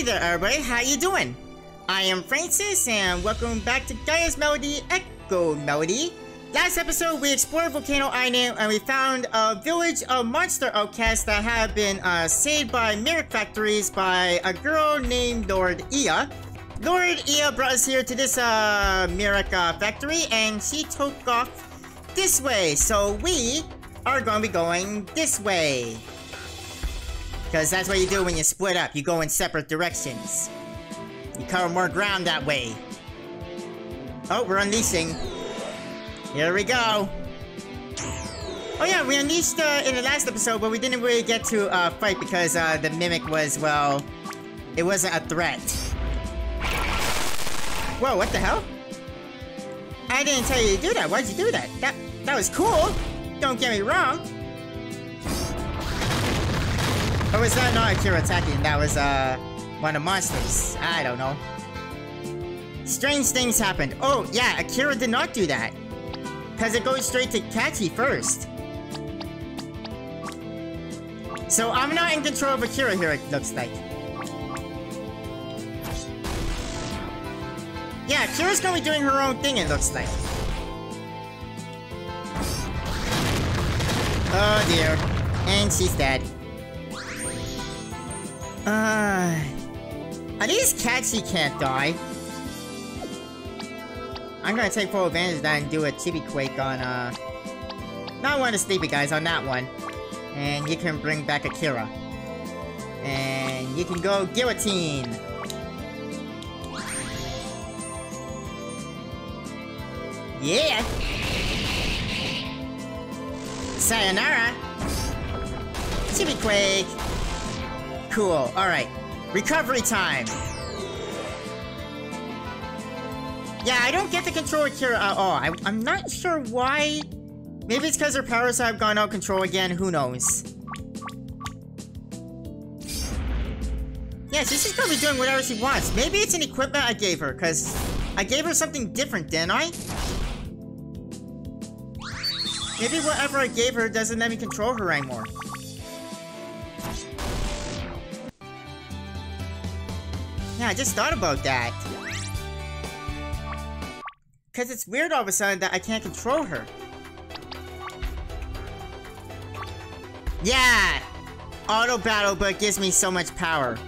Hey there everybody, how you doing? I am Francis and welcome back to Gaia's Melody Echo Melody. Last episode we explored Volcano Island and we found a village of monster outcasts that have been uh, saved by Mirrikk Factories by a girl named Lord Ea. Lord Ea brought us here to this uh, uh, factory and she took off this way. So we are going to be going this way. Because that's what you do when you split up. You go in separate directions. You cover more ground that way. Oh, we're unleashing. Here we go. Oh yeah, we unleashed uh, in the last episode, but we didn't really get to uh, fight because uh, the Mimic was, well... It wasn't a threat. Whoa, what the hell? I didn't tell you to do that. Why'd you do that? That, that was cool. Don't get me wrong. Or was that not Akira attacking? That was, uh, one of the monsters. I don't know. Strange things happened. Oh, yeah, Akira did not do that. Because it goes straight to Kachi first. So I'm not in control of Akira here, it looks like. Yeah, Akira's gonna be doing her own thing, it looks like. Oh dear. And she's dead. Uh, are these cats he can't die? I'm gonna take full advantage of that and do a chibi quake on, uh... Not one of the sleepy guys, on that one. And you can bring back Akira. And you can go guillotine! Yeah! Sayonara! Chibi quake! Cool, alright. Recovery time! Yeah, I don't get to control Akira at all. I, I'm not sure why. Maybe it's because her powers have gone out of control again, who knows. Yeah, she's just be doing whatever she wants. Maybe it's an equipment I gave her, because I gave her something different, didn't I? Maybe whatever I gave her doesn't let me control her anymore. Yeah, I just thought about that. Because it's weird all of a sudden that I can't control her. Yeah! Auto battle, but gives me so much power.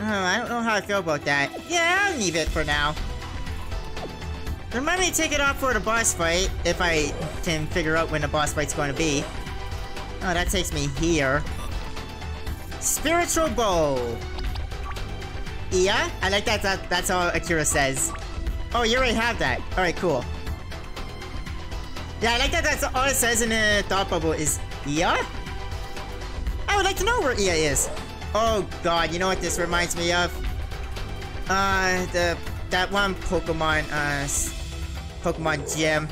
Oh, I don't know how I feel about that. Yeah, I'll leave it for now. Remind me to take it off for the boss fight, if I can figure out when the boss fight's going to be. Oh, that takes me here. Spiritual Bow. Yeah? I like that, that that's all Akira says. Oh, you already have that. Alright, cool. Yeah, I like that that's all it says in the thought bubble is Ea? I would like to know where Ea is. Oh god, you know what this reminds me of? Uh, the that one Pokemon, uh, Pokemon gym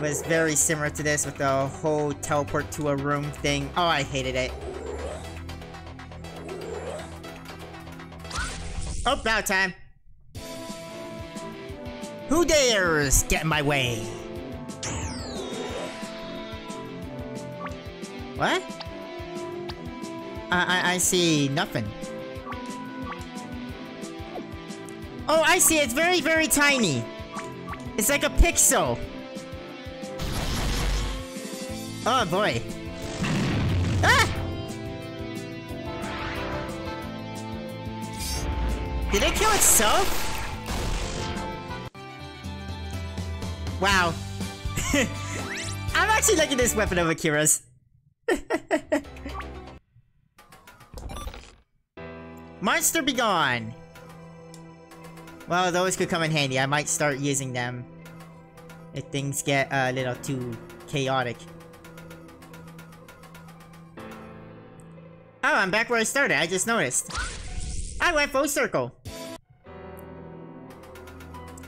was very similar to this with the whole teleport to a room thing. Oh, I hated it. Oh, about time. Who dares get in my way? What? I, I, I see nothing. Oh, I see. It's very, very tiny. It's like a pixel. Oh, boy. Did it kill itself? Wow. I'm actually liking this weapon over Akira's. Monster be gone! Well, those could come in handy. I might start using them if things get a little too chaotic. Oh, I'm back where I started. I just noticed. I went full circle.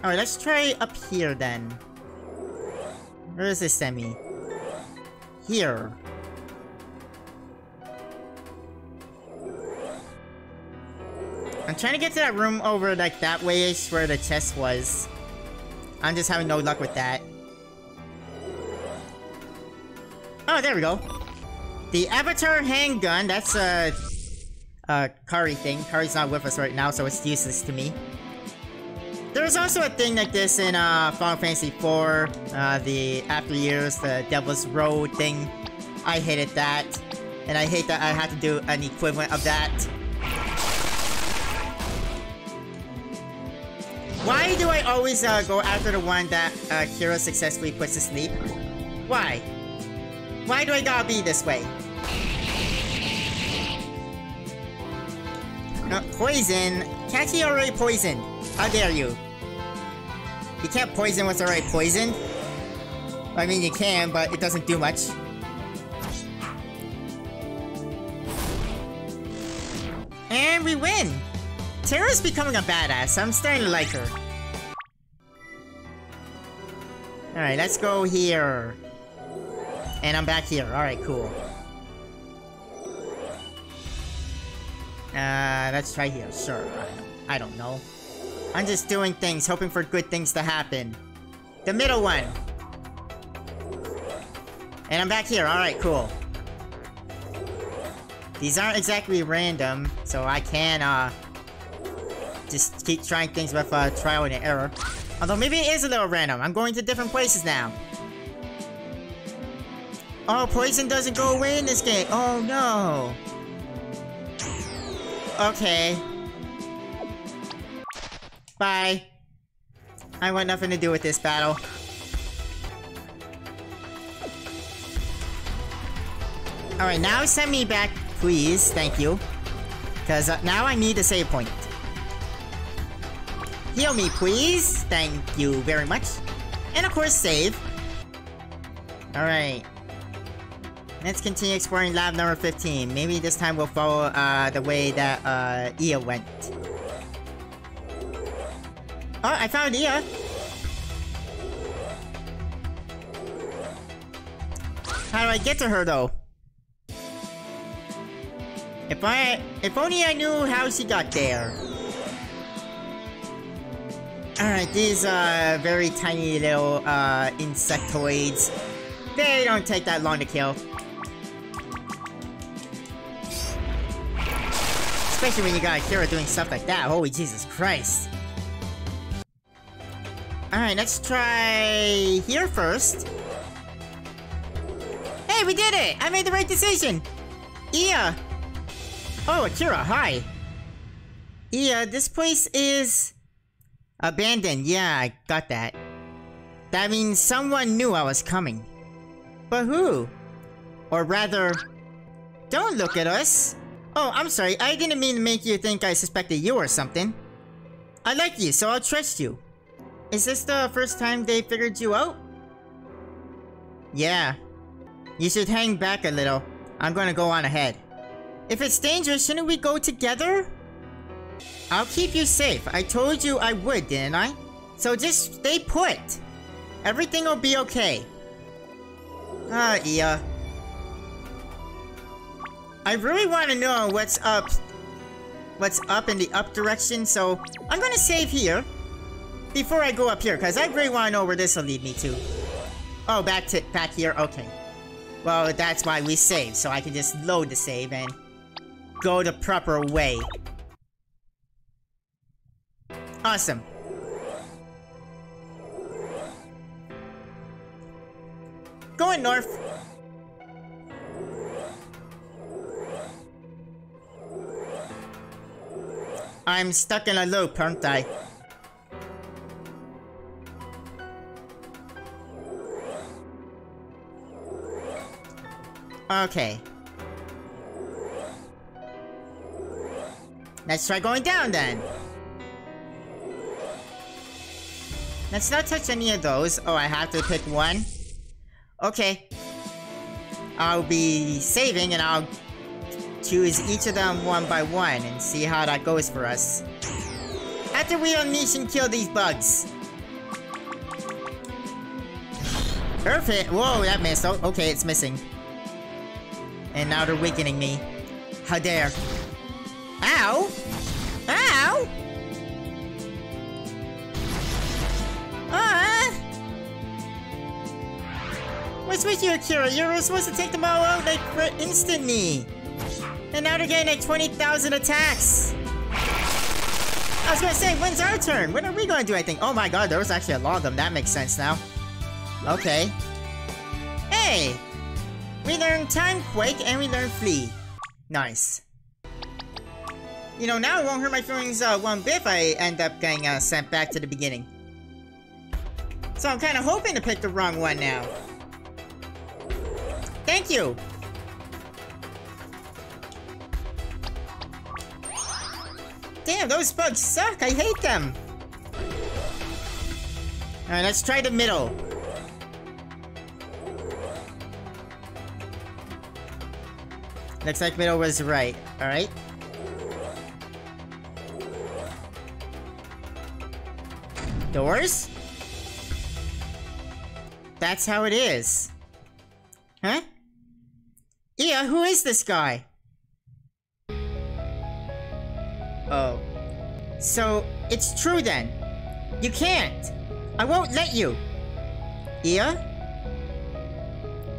Alright, let's try up here then. Where is this semi? Here. I'm trying to get to that room over like that way-ish where the chest was. I'm just having no luck with that. Oh, there we go. The Avatar handgun, that's a... uh, Kari thing. Kari's not with us right now, so it's useless to me. There's also a thing like this in uh, Final Fantasy IV, uh, the After Years, the Devil's Road thing. I hated that. And I hate that I had to do an equivalent of that. Why do I always uh, go after the one that uh, Kira successfully puts to sleep? Why? Why do I gotta be this way? No, poison? Can't he already poison? How dare you? You can't poison what's already poisoned? I mean, you can, but it doesn't do much. And we win! Terra's becoming a badass. I'm starting to like her. Alright, let's go here. And I'm back here. Alright, cool. Uh, let's try here. Sure. I don't know. I'm just doing things, hoping for good things to happen. The middle one. And I'm back here. Alright, cool. These aren't exactly random, so I can, uh... Just keep trying things with, uh, trial and error. Although maybe it is a little random. I'm going to different places now. Oh, poison doesn't go away in this game. Oh, no. Okay. Bye. I want nothing to do with this battle. Alright, now send me back, please. Thank you. Because uh, now I need a save point. Heal me, please. Thank you very much. And of course, save. Alright. Let's continue exploring lab number 15. Maybe this time we'll follow uh, the way that uh, Ea went. Oh, I found Ea! How do I get to her though? If I- if only I knew how she got there. Alright, these uh very tiny little uh insectoids. They don't take that long to kill. Especially when you got Akira doing stuff like that. Holy Jesus Christ. Alright, let's try here first. Hey, we did it! I made the right decision! Ea! Oh, Akira, hi! Ea, this place is... Abandoned, yeah, I got that. That means someone knew I was coming. But who? Or rather... Don't look at us! Oh, I'm sorry. I didn't mean to make you think I suspected you or something. I like you, so I'll trust you. Is this the first time they figured you out? Yeah. You should hang back a little. I'm gonna go on ahead. If it's dangerous, shouldn't we go together? I'll keep you safe. I told you I would, didn't I? So just stay put. Everything will be okay. Ah, Ea. I really want to know what's up. What's up in the up direction, so I'm gonna save here. Before I go up here, because I really want to know where this will lead me to. Oh, back to back here? Okay. Well, that's why we save, so I can just load the save and go the proper way. Awesome. Going north. I'm stuck in a loop, aren't I? Okay. Let's try going down then. Let's not touch any of those. Oh, I have to pick one? Okay. I'll be saving and I'll choose each of them one by one and see how that goes for us. After we unleash and kill these bugs. Perfect. Whoa, that missed. Oh, okay, it's missing. And now they're weakening me. How dare. Ow! Ow! Ah! What's with you, Akira? You're supposed to take them all out like instantly. And now they're getting like 20,000 attacks. I was gonna say, when's our turn? When are we gonna do anything? Oh my god, there was actually a lot of them. That makes sense now. Okay. Hey! We learned Time Quake and we learned Flee. Nice. You know, now it won't hurt my feelings uh, one bit if I end up getting uh, sent back to the beginning. So I'm kind of hoping to pick the wrong one now. Thank you! Damn, those bugs suck! I hate them! Alright, let's try the middle. Looks like middle was right, alright? Doors? That's how it is. Huh? Yeah, who is this guy? Oh. So, it's true then. You can't. I won't let you. Ea?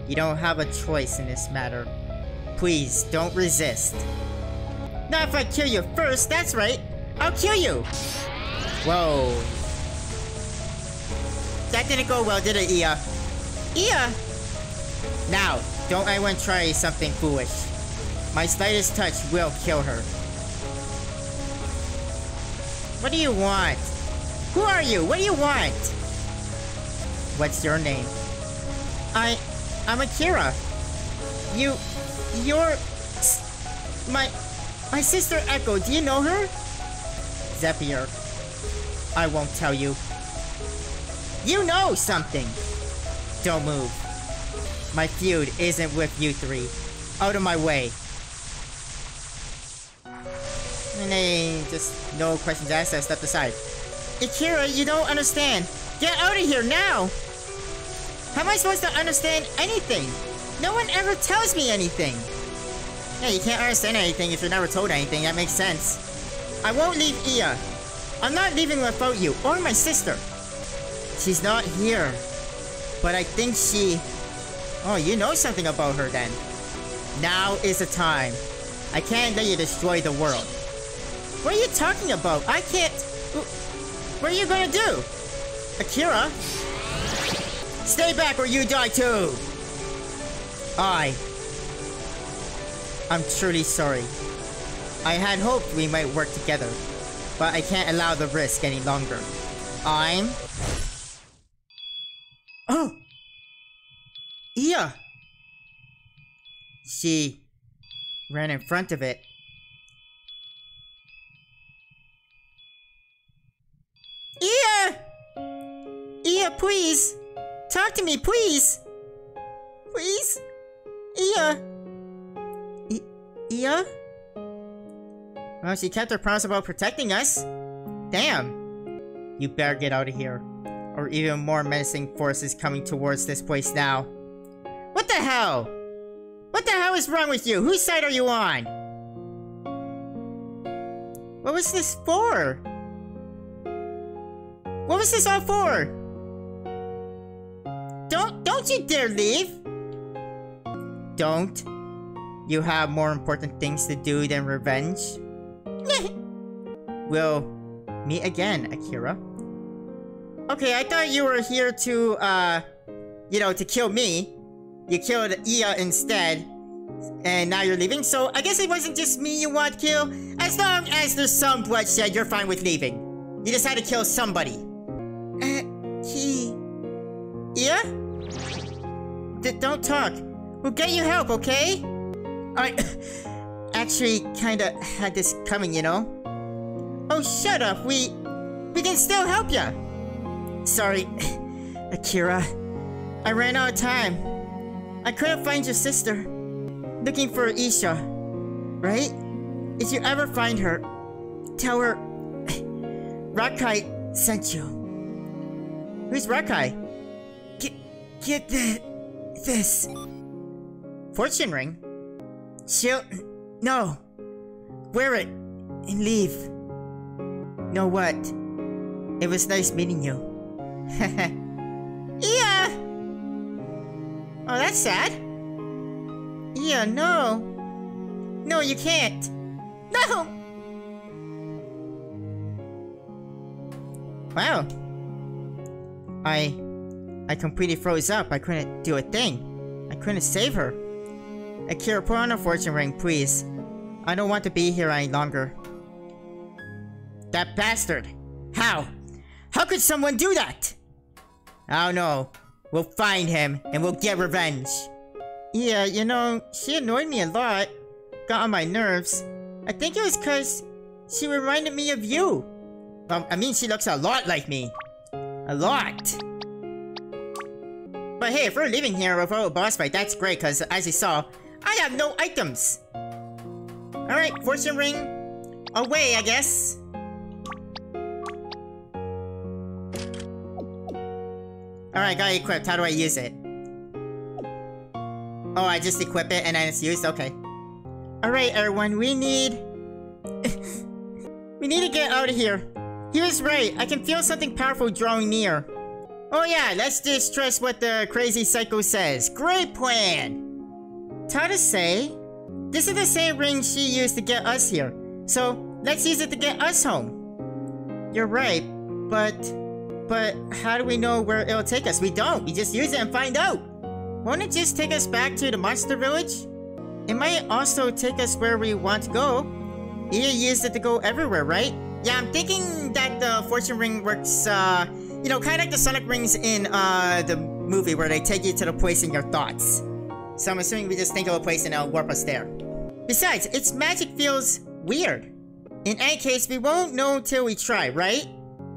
You don't have a choice in this matter. Please, don't resist. Not if I kill you first, that's right. I'll kill you. Whoa. That didn't go well, did it, Ea? Ea! Now, don't anyone try something foolish. My slightest touch will kill her. What do you want? Who are you? What do you want? What's your name? I... I'm Akira. You... You're... My... My sister Echo, do you know her? Zephyr. I won't tell you. You know something! Don't move. My feud isn't with you three. Out of my way. And they just no questions asked, I stepped aside. Akira, you don't understand. Get out of here now! How am I supposed to understand anything? No one ever tells me anything. Yeah, you can't understand anything if you're never told anything. That makes sense. I won't leave Ea. I'm not leaving without you, or my sister. She's not here. But I think she... Oh, you know something about her then. Now is the time. I can't let you destroy the world. What are you talking about? I can't... What are you gonna do? Akira? Stay back or you die too! I... I'm truly sorry. I had hoped we might work together, but I can't allow the risk any longer. I'm... Oh! Ea! She ran in front of it. Ea! Ea, please! Talk to me, please! Please? Ea! I Ea? Well, she kept her promise about protecting us. Damn! You better get out of here. Or even more menacing forces coming towards this place now. What the hell? What the hell is wrong with you? Whose side are you on? What was this for? What was this all for? Don't, don't you dare leave! Don't. You have more important things to do than revenge. we'll meet again, Akira. Okay, I thought you were here to, uh, you know, to kill me. You killed Ea instead. And now you're leaving, so I guess it wasn't just me you want to kill. As long as there's some bloodshed, you're fine with leaving. You just had to kill somebody. Uh, he... Yeah? D don't talk. We'll get you help, okay? I actually kinda had this coming, you know? Oh, shut up. We... We can still help ya. Sorry, Akira. I ran out of time. I couldn't find your sister. Looking for Isha, right? If you ever find her, tell her Rakai sent you. Who's Rakai? Get, get the, this. Fortune ring? She'll, no. Wear it and leave. Know what? It was nice meeting you. yeah! Oh, that's sad. Yeah, no. No, you can't. No! Wow. I... I completely froze up. I couldn't do a thing. I couldn't save her. Akira, put on a fortune ring, please. I don't want to be here any longer. That bastard! How? How could someone do that? I don't know. We'll find him, and we'll get revenge. Yeah, you know, she annoyed me a lot. Got on my nerves. I think it was because she reminded me of you. Um, I mean, she looks a lot like me. A lot. But hey, if we're leaving here without a boss fight, that's great, because as you saw, I have no items. Alright, fortune ring away, I guess. Alright, got equipped. How do I use it? Oh, I just equip it and then it's used? Okay. Alright, everyone, we need... we need to get out of here. He was right. I can feel something powerful drawing near. Oh yeah, let's just trust what the crazy psycho says. Great plan! Tada say, this is the same ring she used to get us here. So, let's use it to get us home. You're right, but... But how do we know where it'll take us? We don't. We just use it and find out. Won't it just take us back to the monster village? It might also take us where we want to go. You used it to go everywhere, right? Yeah, I'm thinking that the fortune ring works, uh, you know, kind of like the Sonic rings in, uh, the movie where they take you to the place in your thoughts. So I'm assuming we just think of a place and it'll warp us there. Besides, its magic feels weird. In any case, we won't know until we try, right?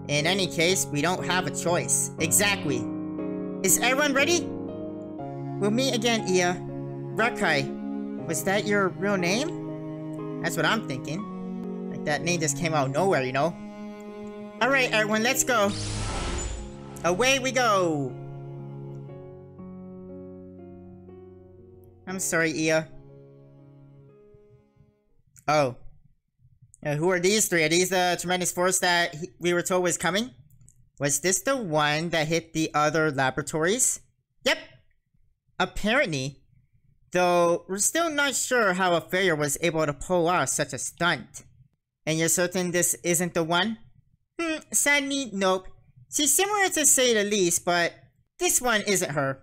In any case, we don't have a choice. Exactly. Is everyone ready? We'll meet again, Ea. Rakai, was that your real name? That's what I'm thinking. Like that name just came out of nowhere, you know? Alright, everyone, let's go. Away we go! I'm sorry, Ea. Oh. Uh, who are these three? Are these the tremendous force that he, we were told was coming? Was this the one that hit the other laboratories? Yep. Apparently. Though, we're still not sure how a failure was able to pull off such a stunt. And you're certain this isn't the one? Hmm, sadly, nope. She's similar to say the least, but this one isn't her.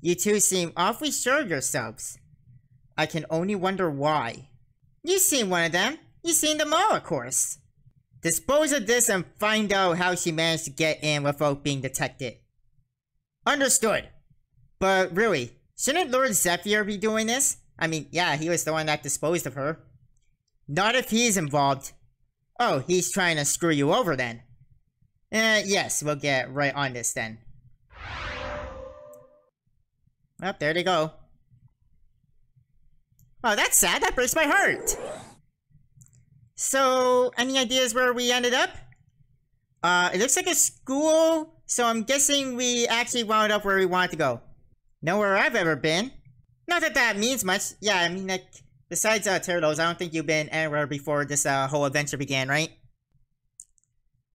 You two seem awfully sure of yourselves. I can only wonder why. You've seen one of them. You've seen them all, of course. Dispose of this and find out how she managed to get in without being detected. Understood. But really, shouldn't Lord Zephyr be doing this? I mean, yeah, he was the one that disposed of her. Not if he's involved. Oh, he's trying to screw you over then. Eh, yes, we'll get right on this then. Well, there they go. Oh, that's sad. That breaks my heart. So, any ideas where we ended up? Uh, it looks like a school, so I'm guessing we actually wound up where we wanted to go. Nowhere I've ever been. Not that that means much. Yeah, I mean, like, besides uh, Turtles, I don't think you've been anywhere before this uh, whole adventure began, right?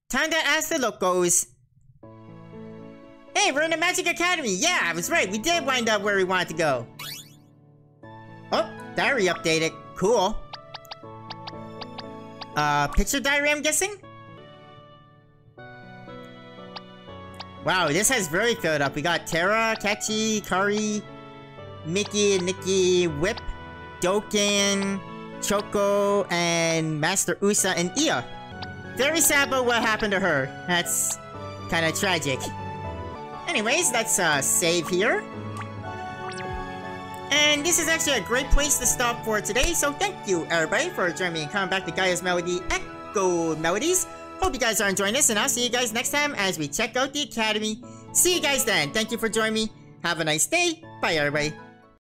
Time to ask the locals. Hey, we're in the Magic Academy! Yeah, I was right, we did wind up where we wanted to go. Oh, diary updated. Cool. Uh, picture diary, I'm guessing? Wow, this has very filled up. We got Terra, Kachi, Kari, Mickey, Nikki, Whip, Doken, Choco, and Master Usa and Ea. Very sad about what happened to her. That's kind of tragic. Anyways, let's uh, save here. And this is actually a great place to stop for today, so thank you everybody for joining me and coming back to Gaia's Melody Echo Melodies. Hope you guys are enjoying this, and I'll see you guys next time as we check out the Academy. See you guys then. Thank you for joining me. Have a nice day. Bye everybody.